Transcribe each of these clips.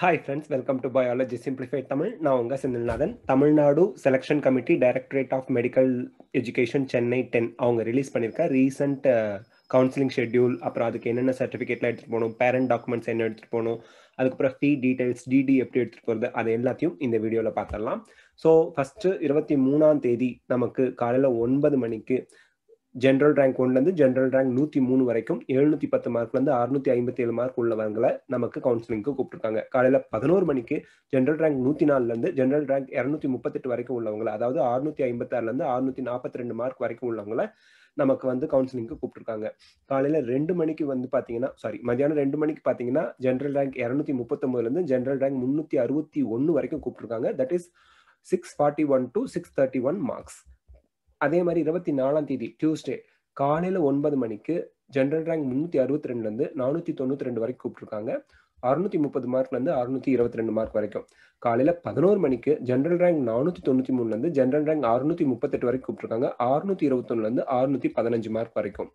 Hi friends welcome to biology simplified Tamil நான் உங்கள் Senthilnathan. Tamil Nadu selection committee directorate of medical education Chennai ten அவங்க release பண்ணியிருக்க recent counselling schedule அப்புறம் அதுக்கு என்னென்ன சர்டிஃபிகேட்லாம் எடுத்துகிட்டு போகணும் பேரண்ட் டாக்குமெண்ட்ஸ் என்ன எடுத்துகிட்டு போகணும் அதுக்கப்புறம் ஃபீ டீடைல்ஸ் டிடி எப்படி எடுத்துகிட்டு போகிறது அது எல்லாத்தையும் இந்த வீடியோவில் பார்த்துடலாம். ஸோ ஃபஸ்ட்டு இருபத்தி மூணாம் தேதி நமக்கு காலையில் ஒன்பது மணிக்கு ஜென்ரல் ரேங்க் ஒன்லேருந்து ஜென்ரல் ரேங்க் நூற்றி மூணு வரைக்கும் எழுநூற்றி பத்து மார்க்லேருந்து அறுநூத்தி ஐம்பத்தி ஏழு மார்க் உள்ளவங்களை நமக்கு கவுன்சிலிங்க்கு கூப்பிட்டுருக்காங்க. காலையில் பதினோரு மணிக்கு ஜென்ரல் ரேங்க் நூற்றி நாலுலேருந்து ஜென்ரல் ரேங்க் இரநூத்தி முப்பத்தெட்டு வரைக்கும் உள்ளவங்களை அதாவது அறுநூற்றி ஐம்பத்தாறுலேருந்து அறுநூற்றி நாற்பத்தி ரெண்டு மார்க் வரைக்கும் உள்ளவங்களை நமக்கு வந்து கவுன்சிலிங்க்கு கூப்பிட்டுருக்காங்க. காலையில் ரெண்டு மணிக்கு வந்து பார்த்தீங்கன்னா சாரி மதியானம் ரெண்டு மணிக்கு பார்த்தீங்கன்னா ஜென்ரல் ரேங்க் இரநூத்தி முப்பத்தொம்பதுலேருந்து ஜென்ரல் ரேங்க் முந்நூற்றி அறுபத்தி ஒன்று வரைக்கும் கூப்பிட்டுருக்காங்க. That is six forty one to six thirty one marks அதே மாதிரி இருபத்தி நாலாம் தேதி டியூஸ்டே காலையில் ஒன்பது மணிக்கு ஜென்ரல் ரேங்க் முந்நூற்றி அறுபத்தி ரெண்டுலேருந்து நானூற்றி தொண்ணூற்றி ரெண்டு வரைக்கும் கூப்பிட்டுருக்காங்க. அறுநூத்தி முப்பது மார்க்லேருந்து அறுநூத்தி இருபத்தி ரெண்டு மார்க் வரைக்கும். காலையில் பதினோரு மணிக்கு ஜென்ரல் ரேங்க் நானூற்றி தொண்ணூற்றி மூணுலேருந்து ஜென்ரல் ரேங்க் அறுநூத்தி முப்பத்தெட்டு வரைக்கும் கூப்பிட்டுருக்காங்க. அறுநூத்தி இருபத்தொன்னுலேருந்து அறுநூத்தி பதினஞ்சு மார்க் வரைக்கும்.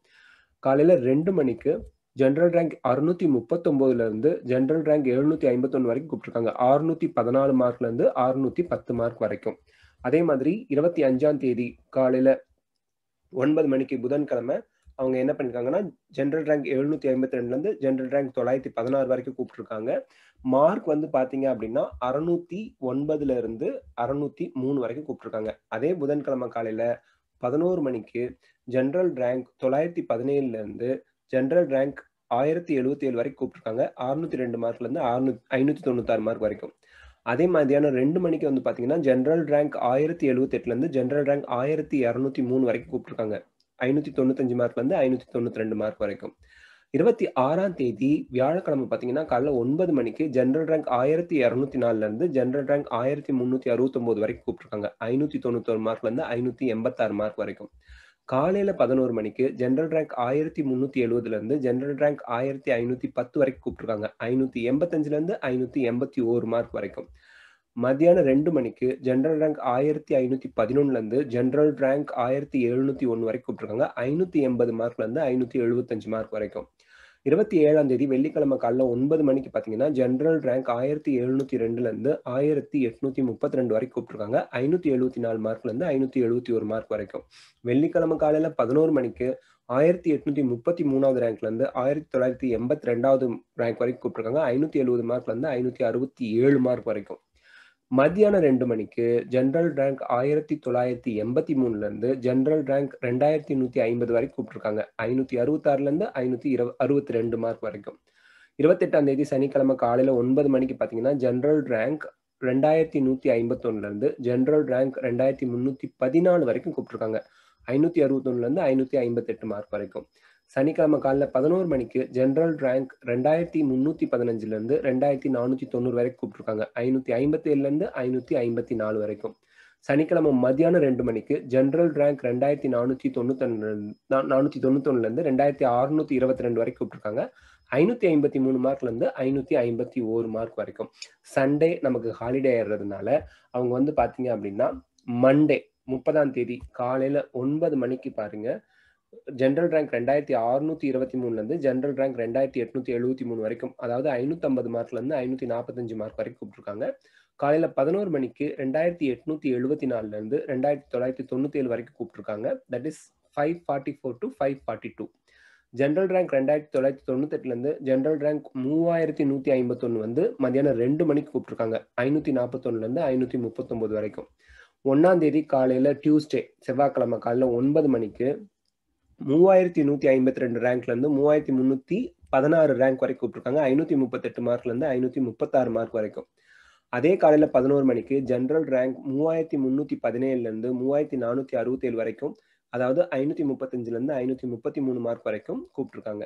காலையில் ரெண்டு மணிக்கு ஜென்ரல் ரேங்க் அறுநூத்தி முப்பத்தொம்போதுலேருந்து ஜென்ரல் ரேங்க் எழுநூத்தி ஐம்பத்தொன்னு வரைக்கும் கூப்பிட்டுருக்காங்க. அறுநூத்தி பதினாலு மார்க்ல இருந்து அறுநூத்தி பத்து மார்க் வரைக்கும். அதே மாதிரி இருபத்தி அஞ்சாம் தேதி காலையில ஒன்பது மணிக்கு புதன்கிழமை அவங்க என்ன பண்ணிருக்காங்கன்னா ஜென்ரல் ரேங்க் எழுநூத்தி ஐம்பத்தி ரெண்டுல இருந்து ஜென்ரல் ரேங்க் தொள்ளாயிரத்தி பதினாறு வரைக்கும் கூப்பிட்டுருக்காங்க. மார்க் வந்து பாத்தீங்க அப்படின்னா அறுநூத்தி ஒன்பதுல இருந்து அறுநூத்தி மூணு வரைக்கும் கூப்பிட்டுருக்காங்க. அதே புதன்கிழமை காலையில பதினோரு மணிக்கு ஜென்ரல் ரேங்க் தொள்ளாயிரத்தி பதினேழுல இருந்து ஜென்ரல் ரேங்க் ஆயிரத்தி எழுபத்தி ஏழு வரைக்கும் கூப்பிட்டுருக்காங்க. அறுநூத்தி ரெண்டு மார்க்ல இருந்து அறுநூத்தி ஐநூத்தி தொண்ணூத்தாறு மார்க் வரைக்கும். அதே மாதிரியான ரெண்டு மணிக்கு வந்து பார்த்தீங்கன்னா ஜென்ரல் ரேங்க் ஆயிரத்தி எழுபத்தெட்டுலேருந்து ஜென்ரல் ரேங்க் ஆயிரத்தி இரநூத்தி மூணு வரைக்கும் கூப்பிட்டுருக்காங்க. ஐநூற்றி தொண்ணூத்தஞ்சு மார்க்லேருந்து ஐநூற்றி தொண்ணூற்றி ரெண்டு மார்க் வரைக்கும். இருபத்தி ஆறாம் தேதி வியாழக்கிழமை பார்த்தீங்கன்னா காலைல ஒன்பது மணிக்கு ஜென்ரல் ரேங்க் ஆயிரத்தி இரநூத்தி நாலுலேருந்து ஜென்ரல் ரேங்க் ஆயிரத்தி முந்நூற்றி அறுபத்தொம்போது வரைக்கும் கூப்பிட்டுருக்காங்க. ஐநூற்றி தொண்ணூத்தொரு மார்க்லேருந்து ஐநூற்றி எண்பத்தாறு மார்க் வரைக்கும். காலையில பதினோரு மணிக்கு ஜென்ரல் ரேங்க் ஆயிரத்தி முந்நூற்றி எழுபதுல இருந்து ஜென்ரல் ரேங்க் ஆயிரத்தி ஐநூற்றி பத்து வரைக்கும் கூப்பிட்டுருக்காங்க. ஐநூற்றி எண்பத்தஞ்சுல இருந்து ஐநூற்றி எண்பத்தி ஓரு மார்க் வரைக்கும். மத்தியானம் ரெண்டு மணிக்கு ஜென்ரல் ரேங்க் ஆயிரத்தி ஐநூத்தி பதினொன்னுல இருந்து ஜென்ரல் ரேங்க் ஆயிரத்தி எழுநூத்தி ஒன்னு வரைக்கும் கூப்பிட்டுருக்காங்க. ஐநூத்தி எண்பது மார்க்ல இருந்து ஐநூத்தி எழுபத்தஞ்சு மார்க் வரைக்கும். இருபத்தி ஏழாம் தேதி வெள்ளிக்கிழமை காலைல ஒன்பது மணிக்கு பார்த்தீங்கன்னா ஜென்ரல் ரேங்க் ஆயிரத்தி எழுநூத்தி ரெண்டுல இருந்து ஆயிரத்தி எட்நூத்தி முப்பத்தி ரெண்டு வரைக்கும் கூப்பிட்டுருக்காங்க. ஐநூத்தி எழுபத்தி நாலு மார்க்ல இருந்து ஐநூத்தி எழுபத்தி ஒரு மார்க் வரைக்கும். வெள்ளிக்கிழமை காலையில பதினோரு மணிக்கு ஆயிரத்தி எட்நூத்தி முப்பத்தி மூணாவது ரேங்க்ல இருந்து ஆயிரத்தி தொள்ளாயிரத்தி எண்பத்தி ரெண்டாவது ரேங்க் வரைக்கும் கூப்பிட்டுருக்காங்க. ஐநூத்தி எழுபது மார்க்ல இருந்து ஐநூத்தி அறுபத்தி ஏழு மார்க் வரைக்கும். மத்தியானம் ரெண்டு மணிக்கு ஜென்ரல் ரேங்க் ஆயிரத்தி தொள்ளாயிரத்தி எண்பத்தி மூணுல இருந்து ஜென்ரல் ரேங்க் ரெண்டாயிரத்தி நூத்தி ஐம்பது வரைக்கும் கூப்பிட்டுருக்காங்க. ஐநூத்தி அறுபத்தாறுல இருந்து ஐநூத்தி இரு அறுபத்தி ரெண்டு மார்க் வரைக்கும். இருபத்தெட்டாம் தேதி சனிக்கிழமை காலையில ஒன்பது மணிக்கு பாத்தீங்கன்னா ஜென்ரல் ரேங்க் ரெண்டாயிரத்தி நூத்தி ஐம்பத்தொன்னுல இருந்து ஜென்ரல் ரேங்க் ரெண்டாயிரத்தி முன்னூத்தி பதினாலு வரைக்கும் கூப்பிட்டுருக்காங்க. ஐநூத்தி அறுபத்தொன்னுல இருந்து ஐநூத்தி ஐம்பத்தெட்டு மார்க் வரைக்கும். சனிக்கிழமை காலைல பதினோரு மணிக்கு ஜென்ரல் ரேங்க் ரெண்டாயிரத்தி முந்நூற்றி பதினஞ்சுல இருந்து ரெண்டாயிரத்தி நானூத்தி தொண்ணூறு வரைக்கும் கூப்பிட்டுருக்காங்க. ஐநூத்தி ஐம்பத்தி ஏழுல இருந்து ஐநூத்தி ஐம்பத்தி நாலு வரைக்கும். சனிக்கிழமை மத்தியானம் ரெண்டு மணிக்கு ஜென்ரல் ரேங்க் ரெண்டாயிரத்தி நானூத்தி தொண்ணூத்தி நானூத்தி தொண்ணூத்தொன்னுலேருந்து ரெண்டாயிரத்தி அறுநூத்தி இருபத்தி ரெண்டு வரைக்கும் கூப்பிட்டுருக்காங்க. ஐநூத்தி ஐம்பத்தி மூணு மார்க்ல இருந்து ஐநூத்தி ஐம்பத்தி ஓரு மார்க் வரைக்கும். சண்டே நமக்கு ஹாலிடே ஆயிடுறதுனால அவங்க வந்து பாத்தீங்க அப்படின்னா மண்டே முப்பதாம் தேதி காலையில ஒன்பது மணிக்கு பாருங்க ஜென்ரல் ரேங்க் ரெண்டாயிரத்தி அறுநூத்தி இருபத்தி மூணுலேருந்து ஜென்ரல் ரேங்க் ரெண்டாயிரத்தி எட்நூத்தி எழுபத்தி மூணு வரைக்கும் அதாவது ஐநூத்தி மார்க்லேருந்து ஐநூற்றி ஐநூத்தி நாற்பத்தஞ்சு மார்க் வரைக்கும் கூப்பிட்டுருக்காங்க. காலையில பதினோரு மணிக்கு ரெண்டாயிரத்தி எட்நூத்தி எழுபத்தி நாலுல இருந்து ரெண்டாயிரத்தி தொள்ளாயிரத்தி தொண்ணூத்தி ஏழு வரைக்கும் கூப்பிட்டுருக்காங்க. That is five forty four to five forty two general rank ரெண்டாயிரத்தி தொள்ளாயிரத்தி தொண்ணூத்தெட்டுல இருந்து ஜென்ரல் ரேங்க் மூவாயிரத்தி நூத்தி ஐம்பத்தொன்னு வந்து மதியானம் ரெண்டு மணிக்கு கூப்பிட்டுருக்காங்க. ஐநூத்தி நாற்பத்தொன்னுல இருந்து ஐநூத்தி முப்பத்தொன்பது வரைக்கும். ஒன்னாம் தேதி காலையில டியூஸ்டே செவ்வாய்க்கிழமை காலையில ஒன்பது மணிக்கு மூவாயிரத்தி நூத்தி ஐம்பத்தி ரெண்டு ரேங்க்ல இருந்து மூவாயிரத்தி முன்னூத்தி பதினாறு ரேங்க் வரைக்கும் கூப்பிட்ருக்காங்க ஐநூத்தி முப்பத்தெட்டு மார்க்ல இருந்து ஐநூத்தி முப்பத்தாறு மார்க் வரைக்கும். அதே காலையில பதினோரு மணிக்கு ஜென்ரல் ரேங்க் மூவாயிரத்தி முன்னூத்தி பதினேழுல இருந்து மூவாயிரத்தி நானூத்தி அறுபத்தேழு வரைக்கும் அதாவது ஐநூத்தி முப்பத்தஞ்சுல இருந்து ஐநூத்தி முப்பத்தி மூணு மார்க் வரைக்கும் கூப்பிட்டுருக்காங்க.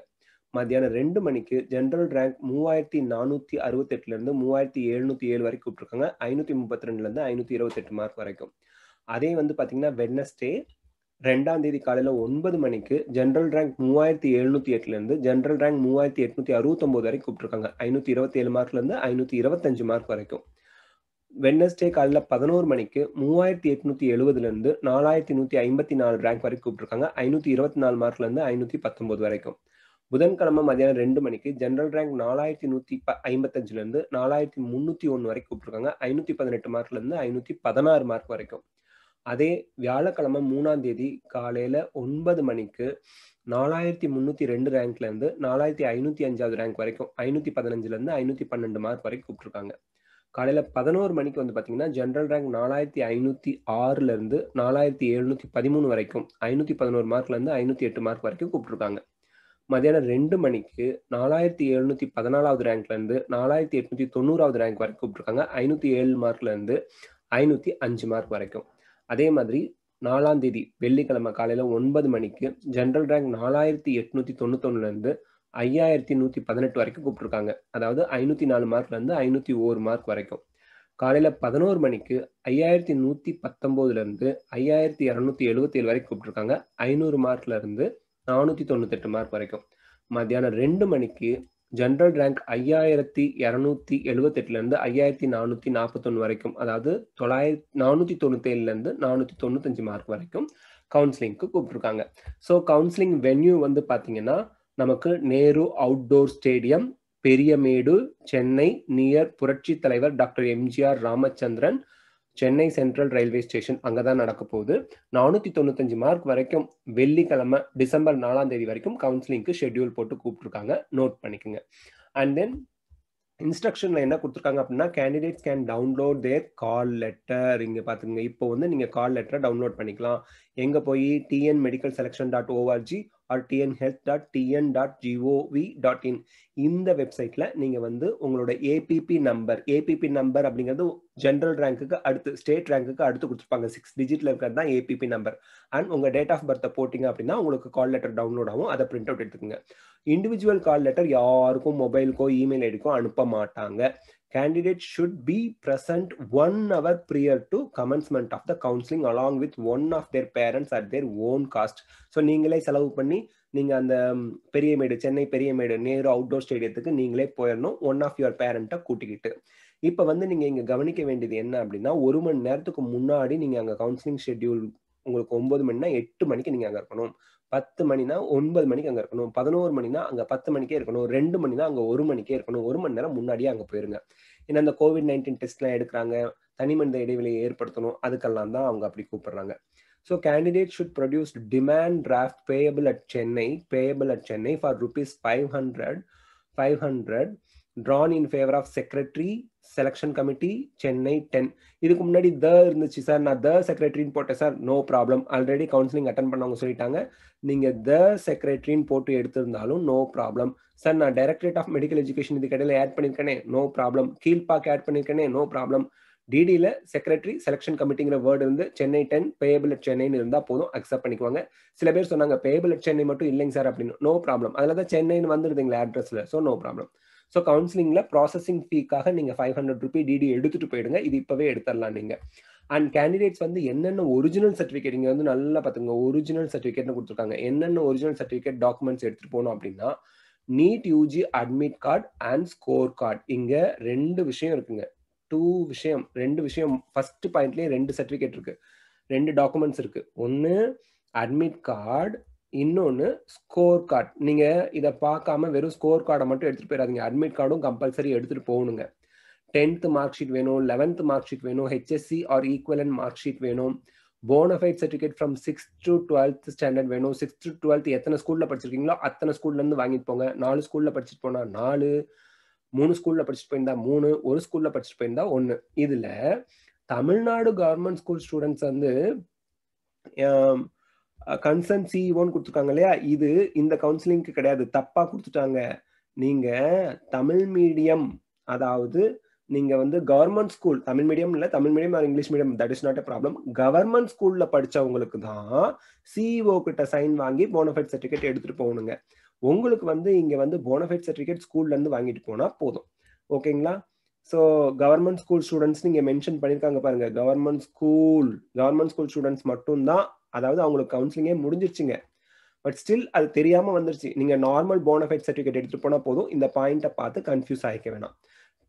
மத்தியானம் ரெண்டு மணிக்கு ஜென்ரல் ரேங்க் மூவாயிரத்தி நானூத்தி அறுபத்தெட்டுலேருந்து இருந்து மூவாயிரத்தி எழுநூத்தி ஏழு வரைக்கும் கூப்பிட்டுருக்காங்க. ஐநூத்தி முப்பத்தி ரெண்டுல இருந்து ஐநூத்தி மார்க் வரைக்கும். அதே வந்து பாத்தீங்கன்னா வெட்னஸ்டே ரெண்டாம் தேதி காலையில ஒன்பது மணிக்கு ஜென்ரல் ரேங்க் மூவாயிரத்தி எழுநூத்தி எட்டுல இருந்து ஜென்ரல் ரேங்க் மூவாயிரத்தி எட்நூத்தி அறுபத்தொன்பது வரைக்கும் கூப்பிட்டுருக்காங்க. ஐநூத்தி இருபத்தி ஏழு மார்க்ல இருந்து ஐநூத்தி இருபத்தஞ்சு மார்க் வரைக்கும். வெட்னஸ்டே காலையில பதினோரு மணிக்கு மூவாயிரத்தி எட்நூத்தி எழுபதுல இருந்து நாலாயிரத்தி நூத்தி ஐம்பத்தி நாலு ரேங்க் வரைக்கும் கூப்பிட்டுருக்காங்க. ஐநூத்தி இருபத்தி நாலு மார்க்ல இருந்து ஐநூத்தி பத்தொன்பது வரைக்கும். புதன்கிழமை மதியானம் ரெண்டு மணிக்கு ஜென்ரல் ரேங்க் நாலாயிரத்தி நூத்தி ப ஐம்பத்தஞ்சுல இருந்து நாலாயிரத்தி முன்னூத்தி ஒன்று வரைக்கும் கூப்பிட்டுருக்காங்க. ஐநூத்தி பதினெட்டு மார்க்ல இருந்து ஐநூத்தி பதினாறு மார்க் வரைக்கும். அதே வியாழக்கிழமை மூணாம் தேதி காலையில ஒன்பது மணிக்கு நாலாயிரத்தி முந்நூற்றி ரெண்டு ரேங்க்ல இருந்து நாலாயிரத்தி ஐநூற்றி அஞ்சாவது ரேங்க் வரைக்கும் ஐநூற்றி பதினஞ்சுலேருந்து ஐநூற்றி பன்னெண்டு மார்க் வரைக்கும் கூப்பிட்டுருக்காங்க. காலையில் பதினோரு மணிக்கு வந்து பார்த்தீங்கன்னா ஜென்ரல் ரேங்க் நாலாயிரத்தி ஐநூற்றி ஆறுலேருந்து நாலாயிரத்தி எழுநூற்றி பதிமூணு வரைக்கும் ஐநூற்றி பதினோரு மார்க்லேருந்து ஐநூற்றி எட்டு மார்க் வரைக்கும் கூப்பிட்டுருக்காங்க. மதியானம் ரெண்டு மணிக்கு நாலாயிரத்தி எழுநூற்றி பதினாலாவது ரேங்க்லேருந்து நாலாயிரத்தி எட்நூற்றி தொண்ணூறாவது ரேங்க் வரைக்கும் கூப்பிட்டுருக்காங்க ஐநூற்றி ஏழு மார்க்லேருந்து ஐநூற்றி அஞ்சு மார்க் வரைக்கும். அதே மாதிரி நாலாம் தேதி வெள்ளிக்கிழமை காலையில் ஒன்பது மணிக்கு ஜென்ரல் ரேங்க் நாலாயிரத்தி எட்நூற்றி தொண்ணூத்தொன்னுலேருந்து ஐயாயிரத்தி நூற்றி பதினெட்டு வரைக்கும் கூப்பிட்ருக்காங்க அதாவது ஐநூற்றி நாலு மார்க்லேருந்து ஐநூற்றி ஓரு மார்க் வரைக்கும். காலையில் பதினோரு மணிக்கு ஐயாயிரத்தி நூற்றி பத்தொம்போதுலேருந்து ஐயாயிரத்தி இரநூத்தி எழுபத்தி ஏழு வரைக்கும் கூப்பிட்ருக்காங்க ஐநூறு மார்க்லேருந்து நானூற்றி தொண்ணூத்தெட்டு மார்க் வரைக்கும். மத்தியானம் ரெண்டு மணிக்கு ஜென்ரல் ரேங்க் ஐயாயிரத்தி இரநூத்தி எழுபத்தெட்டுலேருந்து ஐயாயிரத்தி நானூத்தி நாற்பத்தொன்னு வரைக்கும் அதாவது தொள்ளாயிரத்தி நானூத்தி தொண்ணூத்தேழுலேருந்து நானூற்றி இருந்து நானூத்தி தொண்ணூத்தஞ்சு மார்க் வரைக்கும் கவுன்சிலிங்க்கு கூப்பிட்டுருக்காங்க. ஸோ கவுன்சிலிங் வென்யூ வந்து பாத்தீங்கன்னா நமக்கு Nehru outdoor stadium Periyamedu Chennai near புரட்சி தலைவர் doctor MGR Ramachandran Chennai central railway station அங்கதான் நடக்க போகுது. நானூற்றி தொண்ணூத்தஞ்சு மார்க் வரைக்கும் வெள்ளிக்கிழமை டிசம்பர் நாலாம் தேதி வரைக்கும் கவுன்சிலிங்க்கு ஷெட்யூல் போட்டு கூப்பிட்ருக்காங்க நோட் பண்ணிக்கோங்க. அண்ட் தென் இன்ஸ்ட்ரக்ஷனில் என்ன கொடுத்துருக்காங்க அப்படின்னா candidates can download their call letter இங்கே பார்த்துக்கோங்க இப்போ வந்து நீங்கள் கால் லெட்டரை டவுன்லோட் பண்ணிக்கலாம். எங்கே போய் TN medical selection dot ORG rtnhealth.tn.gov.in TN health dot TN dot GOV dot in இந்த வெப்சைட்ல நீங்க வந்து உங்களோட ஏபிபி நம்பர் ஏபிபி நம்பர் அப்படிங்கிறது ஜென்ரல் ரேங்க்குக்கு அடுத்து ஸ்டேட் ரேங்க்குக்கு அடுத்து கொடுத்துருப்பாங்க. சிக்ஸ் டிஜிட்ல இருக்கிறது தான் ஏபிபி நம்பர் அண்ட் உங்க டேட் ஆஃப் பர்த்தை போட்டிங்க அப்படின்னா உங்களுக்கு கால் லெட்டர் டவுன்லோட் ஆகும். அதை பிரிண்ட் அவுட் எடுத்துக்கோங்க. இண்டிவிஜுவல் கால் லெட்டர் யாருக்கும் மொபைலுக்கோ இமெயில் ஐடிக்கோ அனுப்ப மாட்டாங்க. Candidate should be present one hour prior to commencement of the counseling along with one of their parents at their own cost. So நீங்களே செலவு பண்ணி நீங்கள் அந்த பெரியமேடு சென்னை பெரியமேடு நேரு அவுட்டோர் ஸ்டேடியத்துக்கு நீங்களே போயிடணும் ஒன் ஆஃப் யுவர் பேரண்ட்டை கூட்டிக்கிட்டு. இப்போ வந்து நீங்கள் இங்கே கவனிக்க வேண்டியது என்ன அப்படின்னா ஒரு மணி நேரத்துக்கு முன்னாடி நீங்கள் அங்கே கவுன்சிலிங் ஷெட்யூல் உங்களுக்கு ஒன்பது மணினா எட்டு மணிக்கு நீங்கள் அங்கே இருக்கணும். பத்து மணினா ஒன்பது மணிக்கு அங்கே இருக்கணும். பதினோரு மணினா அங்கே பத்து மணிக்கே இருக்கணும். ரெண்டு மணினா அங்கே ஒரு மணிக்கே இருக்கணும். ஒரு மணி நேரம் முன்னாடியே அங்கே போயிருங்க. ஏன்னா அந்த கோவிட் நைன்டீன் டெஸ்ட்லாம் எடுக்கிறாங்க. தனி மனித இடைவெளியை ஏற்படுத்தணும். அதுக்கெல்லாம் தான் அவங்க அப்படி கூப்பிடுறாங்க. So candidate should produce demand draft payable at Chennai payable at Chennai for rupees five hundred five hundred drawn in favour of secretary selection committee Chennai ten இதுக்கு முன்னாடி த இருந்துச்சு சார் நான் த செக்ரட்டரின்னு போட்டேன் sir no problem already counselling attend பண்ணவங்க சொல்லிட்டாங்க. நீங்க the செக்ரட்டரின்னு போட்டு எடுத்திருந்தாலும் நோ ப்ராப்ளம் சார் நான் டைரக்டரேட் ஆஃப் மெடிக்கல் எஜுகேஷன் இதுக்கு இடையில ஆட் பண்ணிருக்கேனே. நோ ப்ராப்ளம் கீழ்பாக் ஆட் பண்ணிருக்கேனே. நோ ப்ராப்ளம் டிடியில் செக்ரட்டரி செலெக்ஷன் கமிட்டிங்கிற வேர்டு இருந்து சென்னை டென் பேயபிள் அட் சென்னைன்னு இருந்தால் போதும். அக்செப்ட் பண்ணிக்குவாங்க. சில பேர் சொன்னாங்க பேயபிள் அட் சென்னை மட்டும் இல்லைங்க சார் அப்படின்னு. நோ ப்ராப்ளம் அதில் தான் சென்னைன்னு வந்துருதுங்களா அட்ரஸில் ஸோ நோ ப்ராப்ளம் ஸோ கவுன்சிலிங்கில் ப்ராசஸிங் ஃபீக்காக நீங்கள் ஃபைவ் ஹண்ட்ரட் ருபி டிடி எடுத்துட்டு போயிடுங்க. இது இப்போவே எடுத்துடலாம் நீங்கள் அண்ட் கேண்டிடேட்ஸ் வந்து என்னென்ன ஒரிஜினல் சர்டிஃபிகேட் இங்கே வந்து நல்லா பார்த்துங்க ஒரிஜினல் சர்டிஃபிகேட்னு கொடுத்துருக்காங்க. என்னென்ன ஒரிஜினல் சர்டிஃபிகேட் டாக்குமெண்ட்ஸ் எடுத்துகிட்டு போகணும் அப்படின்னா NEET UG admit card and score card இங்கே ரெண்டு விஷயம் இருக்குங்க. டூ விஷயம் ரெண்டு விஷயம். ஃபர்ஸ்ட் பாயிண்ட்லேயே ரெண்டு சர்டிஃபிகேட் இருக்குது ரெண்டு டாக்குமெண்ட்ஸ் இருக்குது ஒன்று அட்மிட் கார்டு இன்னொன்று ஸ்கோர் கார்டு நீங்கள் இதை பார்க்காம வெறும் ஸ்கோர் கார்டை மட்டும் எடுத்துகிட்டு போயிடாதீங்க. அட்மிட் கார்டும் கம்பல்சரி எடுத்துகிட்டு போகணுங்க. டென்த்து மார்க் ஷீட் வேணும் லெவன்த்து மார்க் ஷீட் வேணும் HSC or equivalent mark sheet வேணும். Bona fide certificate from six to twelfth standard வேணும். சிக்ஸ்த் டு டுவெல்த் எத்தனை ஸ்கூலில் படிச்சிருக்கீங்களோ அத்தனை ஸ்கூல்லேருந்து வாங்கிட்டு போங்க. நாலு ஸ்கூலில் படிச்சுட்டு போனால் நாலு மூணு ஸ்கூலில் படிச்சுட்டு போயிருந்தா மூணு ஒரு ஸ்கூலில் படிச்சுட்டு போயிருந்தா ஒன்று இதில் தமிழ்நாடு கவர்மெண்ட் ஸ்கூல் ஸ்டூடெண்ட்ஸ் வந்து கன்சர்ன் சிஇஓன்னு கொடுத்துருக்காங்க இல்லையா? இது இந்த கவுன்சிலிங்க்கு கிடையாது. தப்பா கொடுத்துட்டாங்க. நீங்க தமிழ் மீடியம் அதாவது நீங்க வந்து கவர்மெண்ட் ஸ்கூல் தமிழ் மீடியம் இல்ல Tamil medium or English medium that is not a problem government ஸ்கூல்ல படிச்சவங்களுக்கு தான் சிஇஓ கிட்ட சைன் வாங்கி போனஃபைட் சர்டிஃபிகேட் எடுத்துட்டு போகணுங்க. உங்களுக்கு வந்து இங்க வந்து போனஃபைட் சர்டிஃபிகேட் ஸ்கூல்ல இருந்து வாங்கிட்டு போனா போதும். ஓகேங்களா? ஸோ கவர்மெண்ட் ஸ்கூல் ஸ்டூடெண்ட்ஸ் நீங்க மென்ஷன் பண்ணிருக்காங்க பாருங்க. Government school government school students மட்டும்தான் அதாவது அவங்களுக்கு கவுன்சிலிங்கே முடிஞ்சிருச்சுங்க. பட் ஸ்டில் அது தெரியாமல் வந்துருச்சு. நீங்கள் நார்மல் போனஃபைட் சர்டிஃபிகேட் எடுத்துகிட்டு போனால் போதும். இந்த பாயிண்ட்டை பார்த்து கன்ஃபியூஸ் ஆகிக்க வேணாம்.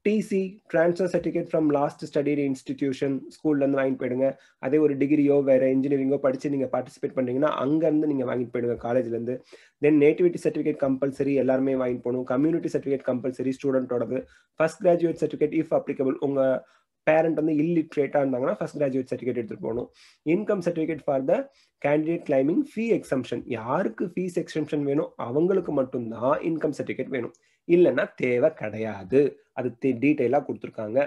TC transfer certificate from last study institution ஸ்கூல்லேருந்து வாங்கிட்டு போயிடுங்க. அதே ஒரு டிகிரியோ வேறு இன்ஜினியரிங்கோ படித்து நீங்கள் பார்ட்டிசிபேட் பண்ணுறீங்கன்னா அங்கேருந்து நீங்கள் வாங்கிட்டு போயிடுங்க காலேஜ்லேருந்து தென் நேட்டிவிட்டி சர்டிஃபிகேட் கம்பல்சரி எல்லாருமே வாங்கிட்டு போகணும். Community certificate compulsory ஸ்டூடெண்ட்டோடது first graduate certificate if applicable உங்கள் பேரண்ட் வந்து இல்லிட்ரேட்டாக இருந்தாங்கன்னா ஃபர்ஸ்ட் கிராஜுவேட் சர்டிஃபிகேட் எடுத்துகிட்டு போகணும். Income certificate for the candidate claiming fee exemption யாருக்கு ஃபீஸ் எக்ஸம்ஷன் வேணும்? அவங்களுக்கு மட்டும்தான் இன்கம் சர்டிஃபிகேட் வேணும். இல்லைன்னா தேவை கிடையாது. அது டீட்டெயிலாக கொடுத்துருக்காங்க.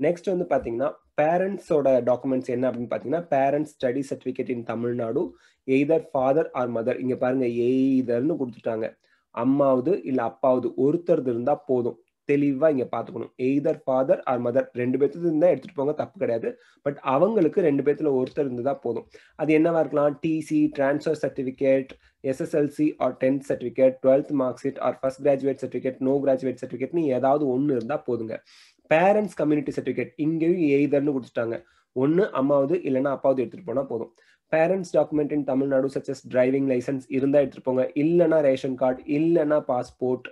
நெக்ஸ்ட் வந்து பார்த்தீங்கன்னா பேரண்ட்ஸோட டாக்குமெண்ட்ஸ் என்ன அப்படின்னு பார்த்தீங்கன்னா parents study certificate in Tamil Nadu either father or mother இங்கே பாருங்க எய்தர்னு கொடுத்துட்டாங்க. அம்மாவது இல்லை அப்பாவது ஒருத்தர் இருந்தால் போதும். தெளிவாக இங்கே பார்த்துக்கணும் எய்தர் ஃபாதர் ஆர் மதர் ரெண்டு பேர்த்து இருந்தால் எடுத்துகிட்டு போங்க தப்பு கிடையாது. பட் அவங்களுக்கு ரெண்டு பேர்த்துல ஒருத்தர் இருந்ததா போதும். அது என்னவா இருக்கலாம்? TC transfer certificate SSLC or tenth certificate twelfth mark sheet or first graduate certificate no graduate சர்டிஃபிகேட்னு ஏதாவது ஒன்று இருந்தால் போதுங்க. பேரண்ட்ஸ் கம்யூனிட்டி சர்டிஃபிகேட் இங்கேயும் எய்தர்னு கொடுத்துட்டாங்க. ஒன்று அம்மாவது இல்லைன்னா அப்பாவது எடுத்துகிட்டு போனால் போதும். Parents document in Tamil Nadu such as driving licence இருந்தால் எடுத்துகிட்டு போங்க. இல்லைன்னா ரேஷன் கார்டு இல்லைன்னா பாஸ்போர்ட்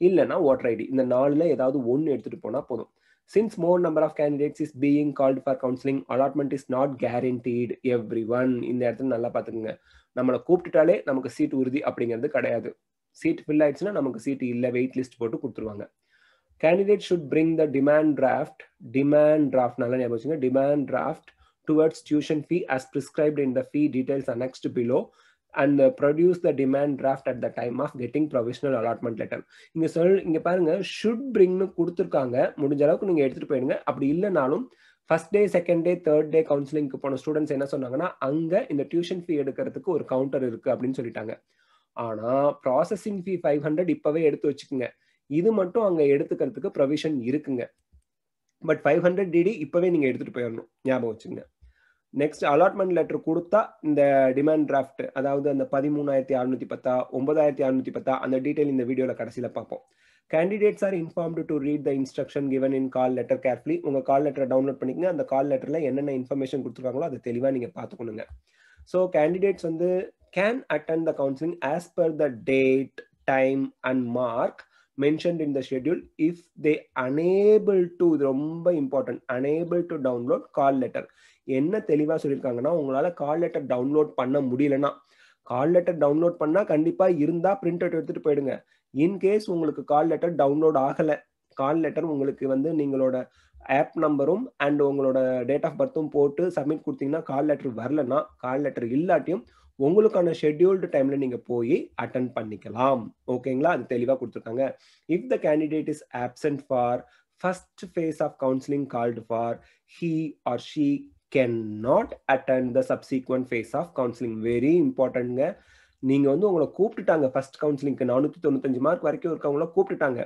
இல்லைன்னா ஓட்டர் ஐடி இந்த நாலுல ஏதாவது ஒன்று எடுத்துகிட்டு போனால் போதும். Since more number of candidates is being called for counselling allotment is not guaranteed every one இந்த இடத்துல நல்லா பார்த்துக்குங்க. நம்மளை கூப்பிட்டுட்டாலே நமக்கு சீட் உறுதி அப்படிங்கிறது கிடையாது. சீட் ஃபில் ஆயிடுச்சுன்னா நமக்கு சீட் இல்லை வெயிட் லிஸ்ட் போட்டு கொடுத்துருவாங்க. Candidate should bring the demand draft demand draft நல்லா ஞாபகம் வச்சுங்க. Demand draft towards tuition fee as prescribed in the fee details annexed below and produce the demand draft at the time of getting provisional allotment letter இங்கே சொல் இங்கே பாருங்க should பிரிங்னு கொடுத்துருக்காங்க. முடிஞ்ச அளவுக்கு நீங்கள் எடுத்துகிட்டு போயிடுங்க. அப்படி இல்லைனாலும் first day second day third day கவுன்சிலிங்க்கு போன ஸ்டூடெண்ட்ஸ் என்ன சொன்னாங்கன்னா அங்கே இந்த டியூஷன் ஃபீ எடுக்கிறதுக்கு ஒரு கவுண்டர் இருக்குது அப்படின்னு சொல்லிட்டாங்க. ஆனால் ப்ராசஸிங் ஃபீ ஃபைவ் ஹண்ட்ரட் இப்போவே எடுத்து வச்சுக்கோங்க. இது மட்டும் அங்கே எடுத்துக்கிறதுக்கு ப்ரொவிஷன் இருக்குங்க. பட் ஃபைவ் ஹண்ட்ரட் டிடி இப்போவே நீங்கள் எடுத்துகிட்டு போயிடணும். ஞாபகம் வச்சுங்க நெக்ஸ்ட் அலாட்மெண்ட் லெட்டர் கொடுத்தா இந்த டிமாண்ட் டிராஃப்ட் அதாவது அந்த பதிமூணாயிரத்தி அறுநூத்தி பத்தா ஒன்பதாயிரத்தி அறுநூத்தி பத்தா அந்த டீட்டெயில் இந்த வீடியோவில் கடைசியில் பார்ப்போம். Candidates are informed to read the instruction given in call letter carefully உங்கள் கால் லெட்டரை டவுன்லோட் பண்ணிக்கங்க. அந்த கால் லெட்டரில் என்னென்ன இன்ஃபர்மேஷன் கொடுத்துருக்காங்களோ அதை தெளிவாக நீங்கள் பார்த்துக்கணுங்க. ஸோ கேண்டிடேட்ஸ் வந்து can attend the counselling as per the date time and mark mentioned in the schedule if they unable to இது ரொம்ப important unable to download call letter என்ன தெளிவாக சொல்லியிருக்காங்கன்னா உங்களால் கால் லெட்டர் டவுன்லோட் பண்ண முடியலன்னா கால் லெட்டர் டவுன்லோட் பண்ணால் கண்டிப்பாக இருந்தால் பிரிண்ட் அவுட் எடுத்துகிட்டு போயிடுங்க. இன்கேஸ் உங்களுக்கு கால் லெட்டர் டவுன்லோட் ஆகலை கால் லெட்டர் உங்களுக்கு வந்து நீங்களோட ஆப் நம்பரும் அண்ட் உங்களோட டேட் ஆஃப் பர்த்தும் போட்டு சப்மிட் கொடுத்தீங்கன்னா கால் லெட்டர் வரலன்னா கால் லெட்டர் இல்லாட்டியும் உங்களுக்கான ஷெட்யூல்டு டைம்ல நீங்க போய் அட்டன் பண்ணிக்கலாம். ஓகேங்களா அது தெளிவாக கொடுத்துருக்காங்க. If the candidate is absent for first phase of counselling called for he or she can not attend the subsequent phase of counselling very இம்பார்ட்டன்ட்ங்க நீங்க வந்து உங்களை கூப்பிட்டுட்டாங்க. ஃபர்ஸ்ட் கவுன்சிலிங்க்கு நானூற்றி தொண்ணூத்தஞ்சு மார்க் வரைக்கும் இருக்கவங்கள கூப்பிட்டுட்டாங்க.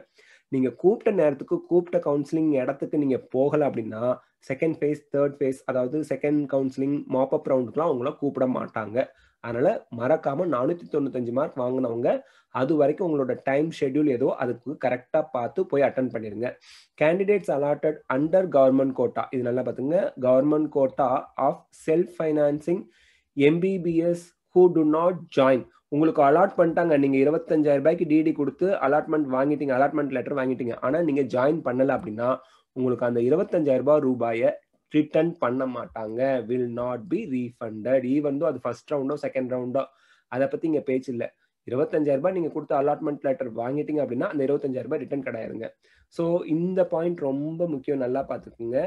நீங்க கூப்பிட்ட நேரத்துக்கு கூப்பிட்ட கவுன்சிலிங் இடத்துக்கு நீங்க போகல அப்படின்னா செகண்ட் ஃபேஸ் தேர்ட் ஃபேஸ் அதாவது செகண்ட் கவுன்சிலிங் மாப்அப் ரவுண்டுக்குலாம் அவங்கள கூப்பிட மாட்டாங்க. அதனால மறக்காம நானூத்தி தொண்ணூத்தஞ்சு மார்க் வாங்கினவங்க அது வரைக்கும் உங்களோட டைம் ஷெட்யூல் ஏதோ அதுக்கு கரெக்டா பார்த்து போய் அட்டன் பண்ணிருங்க. Candidates allotted under government quota இது நல்லா பார்த்துங்க government quota of self financing MBBS who do not join உங்களுக்கு அலாட் பண்ணிட்டாங்க. நீங்க இருபத்தஞ்சாயிரம் ரூபாய்க்கு டிடி கொடுத்து அலாட்மெண்ட் வாங்கிட்டீங்க. அலாட்மெண்ட் லெட்டர் வாங்கிட்டீங்க. ஆனா நீங்க ஜாயின் பண்ணல அப்படின்னா உங்களுக்கு அந்த இருபத்தஞ்சாயிரம் ரூபாய் ரூபாயை ரிட்டர்ன் பண்ண மாட்டாங்க will not be refunded even அது ஃபர்ஸ்ட் ரவுண்டோ செகண்ட் ரவுண்டோ அதை பத்தி இங்க பேச்சு இல்லை. இருபத்தஞ்சாயிரம் ரூபாய் நீங்க கொடுத்த அலாட்மெண்ட் லெட்டர் வாங்கிட்டீங்க அப்படின்னா அந்த இருபத்தஞ்சாயிரம் ரூபாய் ரிட்டர்ன் கிடையாதுங்க. ஸோ இந்த பாயிண்ட் ரொம்ப முக்கியம். நல்லா பார்த்துக்குங்க.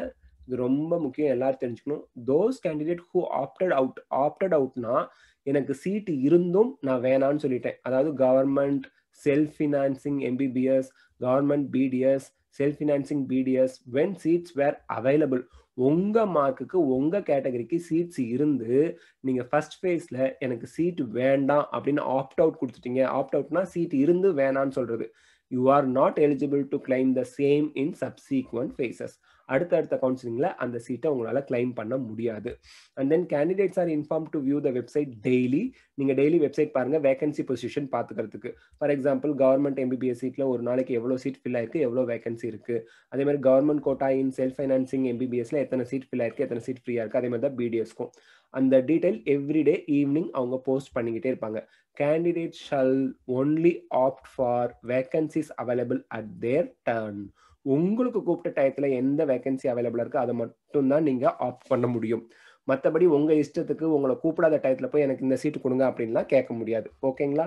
இது ரொம்ப முக்கியம். எல்லாரும் தெரிஞ்சுக்கணும். Those candidate who opted out opted அவுட்னா எனக்கு சீட்டு இருந்தும் நான் வேணான்னு சொல்லிட்டேன். அதாவது government self financing MBBS government BDS self financing BDS when seats were available உங்க மார்க்குக்கு உங்க கேட்டகரிக்கு சீட்ஸ் இருந்து நீங்க ஃபர்ஸ்ட் ஃபேஸ்ல எனக்கு சீட் வேண்டாம் அப்படின்னு ஆப்ட் அவுட் கொடுத்துட்டீங்க. ஆப்ட் அவுட்னா சீட் இருந்து வேணான்னு சொல்றது. You are not eligible to claim the same in subsequent phases அடுத்தடுத்த கவுன்சிலிங்கில் அந்த சீட்டை உங்களால் கிளைம் பண்ண முடியாது. And then candidates are inform to view the website daily நீங்கள் டெய்லி வெப்சைட் பாருங்கள் வேகன்சி பொசிஷன் பார்த்துக்கிறதுக்கு ஃபார் எக்ஸாம்பிள் கவர்மெண்ட் எம்பிபிஎஸ் சீட்டில் ஒரு நாளைக்கு எவ்வளோ சீட் ஃபில் ஆயிருக்கு எவ்வளோ வேகன்சி இருக்குது அதே மாதிரி government quota in self financing எம்பிபிஎஸ்ல எத்தனை சீட் ஃபில் ஆயிருக்கு எத்தனை சீட் ஃப்ரீயாக இருக்குது அதே மாதிரி தான் பிடிஎஸ்க்கும் அந்த டீட்டெயில் எவ்ரிடே ஈவினிங் அவங்க போஸ்ட் பண்ணிக்கிட்டே இருப்பாங்க. Candidate shall only opt for vacancies available at their turn உங்களுக்கு கூப்பிட்ட டயத்தில் எந்த வேகன்சி அவைலபிளாக இருக்கோ அதை மட்டும்தான் நீங்கள் ஆப்ட் பண்ண முடியும். மற்றபடி உங்கள் இஷ்டத்துக்கு உங்களை கூப்பிடாத டயத்தில் போய் எனக்கு இந்த சீட்டு கொடுங்க அப்படின்லாம் கேட்க முடியாது. ஓகேங்களா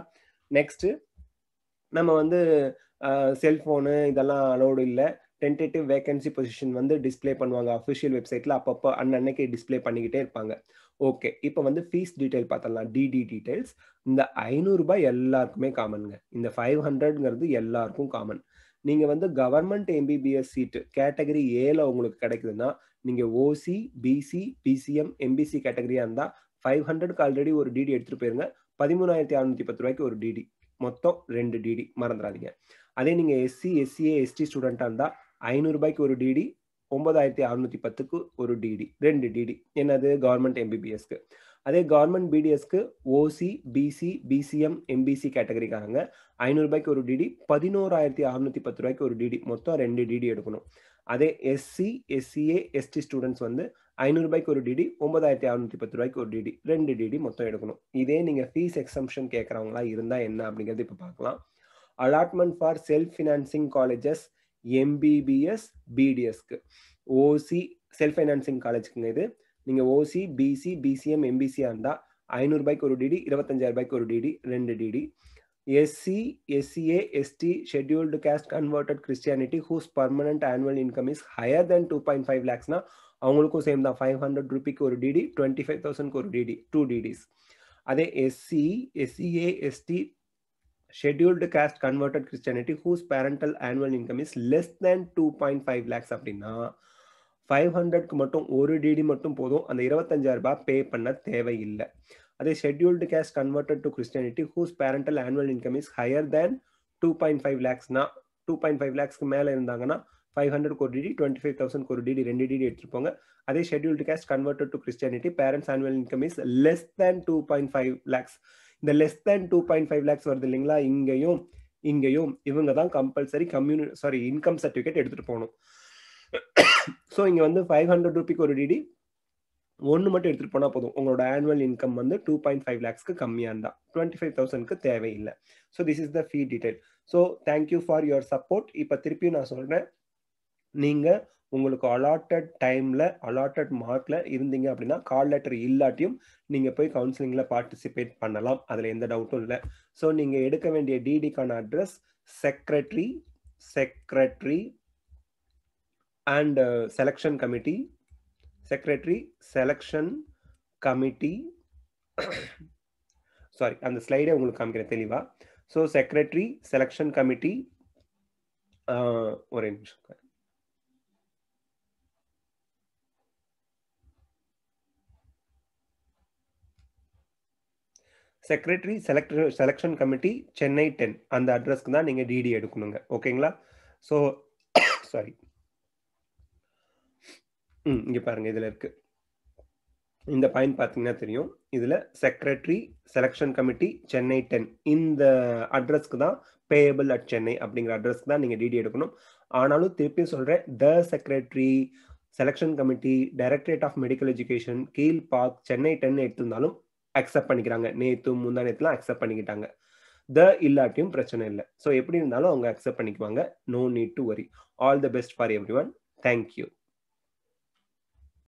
நெக்ஸ்ட்டு நம்ம வந்து செல்ஃபோனு இதெல்லாம் அலோடு இல்லை. டென்டேட்டிவ் வேகன்சி பொசிஷன் வந்து டிஸ்பிளே பண்ணுவாங்க அஃபிஷியல் வெப்சைட்டில் அப்பப்போ அன்னன்னைக்கு டிஸ்பிளே பண்ணிக்கிட்டே இருப்பாங்க. ஓகே இப்போ வந்து ஃபீஸ் டீட்டெயில் பார்த்தலாம் டிடி டீட்டெயில்ஸ் இந்த ஐநூறுரூபா எல்லாருக்குமே காமனுங்க இந்த ஃபைவ் ஹண்ட்ரட்ங்கிறது எல்லாருக்கும் காமன் நீங்கள் வந்து கவர்மெண்ட் எம்பிபிஎஸ் சீட்டு கேட்டகரி ஏல உங்களுக்கு கிடைக்குதுன்னா நீங்கள் ஓசி பிசி பிசிஎம் எம்பிசி கேட்டகரியாக இருந்தால் ஃபைவ் ஹண்ட்ரட்க்கு ஆல்ரெடி ஒரு டிடி எடுத்துகிட்டு போயிருங்க. பதிமூணாயிரத்தி அறுநூத்தி பத்து ரூபாய்க்கு ஒரு டிடி மொத்தம் ரெண்டு டிடி மறந்துடாதீங்க. அதே நீங்கள் எஸ்சி எஸ்சிஏ எஸ்டி ஸ்டூடெண்ட்டாக இருந்தால் ஐநூறுரூபாய்க்கு ஒரு டிடி ஒன்பதாயிரத்தி அறுநூத்தி பத்துக்கு ஒரு டிடி ரெண்டு டிடி என்னது? கவர்மெண்ட் எம்பிபிஎஸ்க்கு அதே கவர்மெண்ட் பிடிஎஸ்க்கு ஓசி பிசி பிசிஎம் எம்பிசி கேட்டகரிக்காரங்க ஐநூறுபாய்க்கு ஒரு டிடி பதினோராயிரத்தி அறுநூத்தி பத்து ரூபாய்க்கு ஒரு டிடி மொத்தம் ரெண்டு டிடி எடுக்கணும். அதே எஸ்சி எஸ்சிஏ எஸ்டி ஸ்டூடெண்ட்ஸ் வந்து ஐநூறுபாய்க்கு ஒரு டிடி ஒன்பதாயிரத்தி அறுநூத்தி பத்து ரூபாய்க்கு ஒரு டிடி ரெண்டு டிடி மொத்தம் எடுக்கணும். இதே நீங்கள் ஃபீஸ் எக்ஸம்ஷன் கேட்குறவங்களா இருந்தால் என்ன அப்படிங்கிறது இப்போ பார்க்கலாம். Allotment for self financing colleges MBBS பிடிஎஸ்க்கு OC self financing காலேஜுக்குங்க இது. நீங்கள் ஓசி பிசி பிசிஎம் எம்பிசியாக இருந்தால் ஐநூறுபாய்க்கு ஒரு டிடி இருபத்தஞ்சாயிரரூபாய்க்கு ஒரு டிடி ரெண்டு DD SC SCA ST scheduled caste converted Christianity whose permanent annual income is higher then two point five லேக்ஸ்னா அவங்களுக்கும் same தான். Five hundred ருபிக்கு ஒரு டிடி டுவெண்ட்டி ஃபைவ் தௌசண்ட்க்கு ஒரு டிடி டூ டிடிஸ் அதே SC SCA ST scheduled caste converted Christianity whose parental annual income is less than two point five lakhs அப்படின்னா five ஹண்ட்ரட்க்கு மட்டும் ஒரு DD மட்டும் போதும். அந்த இருபத்தஞ்சாயிரம் ரூபாய் பே பண்ண தேவையில்லை. அதே scheduled caste converted to Christianity whose parental annual income is higher than two point five லேக்ஸ்னா two point five லேக்ஸ்க்கு மேலே இருந்தாங்கன்னா ஃபைவ் ஹண்ட்ரட் ஒரு டிடி டுவெண்ட்டி ஃபைவ் தௌசண்ட் ஒரு டிடி ரெண்டு டிடி எடுத்துருப்போங்க. அதே scheduled caste converted to Christianity parents annual income is less than two point five lakhs இந்த less than two point five lakhs வருது இல்லைங்களா? இங்கேயும் இங்கேயும் இவங்க தான் கம்பல்சரி கம்யூனி சாரி இன்கம் சர்டிஃபிகேட் எடுத்துகிட்டு போகணும். ஸோ இங்கே வந்து ஃபைவ் ஹண்ட்ரட் ருபிக்கு ஒரு டிடி ஒன்று மட்டும் எடுத்துகிட்டு போனால் போதும். உங்களோட ஆனுவல் இன்கம் வந்து டூ பாயிண்ட் ஃபைவ் லேக்ஸ்க்கு கம்மியாக இருந்தால் டுவெண்ட்டி ஃபைவ் தௌசண்ட்க்கு தேவையில்லை so this is the fee detail so thank you for your support இப்போ திருப்பியும் நான் சொல்கிறேன் நீங்கள் உங்களுக்கு அலாட்டட் டைமில் அலாட்டட் மார்க்கில் இருந்தீங்க அப்படின்னா கால் லெட்டர் இல்லாட்டியும் நீங்கள் போய் கவுன்சிலிங்கில் பார்ட்டிசிபேட் பண்ணலாம். அதில் எந்த டவுட்டும் இல்லை. ஸோ நீங்கள் எடுக்க வேண்டிய டிடிக்கான address secretary secretary and selection committee secretary selection committee sorry அந்த ஸ்லைடே உங்களுக்கு காமிக்கிறேன் தெளிவாக ஸோ செக்ரட்டரி செலெக்ஷன் கமிட்டி ஒரே நிமிஷம் secretary select selection committee Chennai ten அந்த அட்ரஸ்க்கு தான் நீங்கள் டிடி எடுக்கணுங்க. ஓகேங்களா? ஸோ சாரி ம் இங்கே பாருங்கள் இதில் இருக்குது இந்த பாயிண்ட் பார்த்தீங்கன்னா தெரியும். இதில் secretary selection committee Chennai ten இந்த அட்ரஸ்க்கு தான் பேயபிள் அட் சென்னை அப்படிங்கிற அட்ரஸ்க்கு தான் நீங்கள் டிடி எடுக்கணும். ஆனாலும் திருப்பியும் சொல்கிறேன் the secretary selection committee directorate of medical education Kilpauk Chennai ten எடுத்திருந்தாலும் accept பண்ணிக்கிறாங்க. நேற்று முந்தா நேத்துலாம் அக்செப்ட் பண்ணிக்கிட்டாங்க. த இல்லாட்டியும் பிரச்சனை இல்லை. ஸோ எப்படி இருந்தாலும் அவங்க அக்செப்ட் பண்ணிக்குவாங்க. No need to worry all the best for every one thank you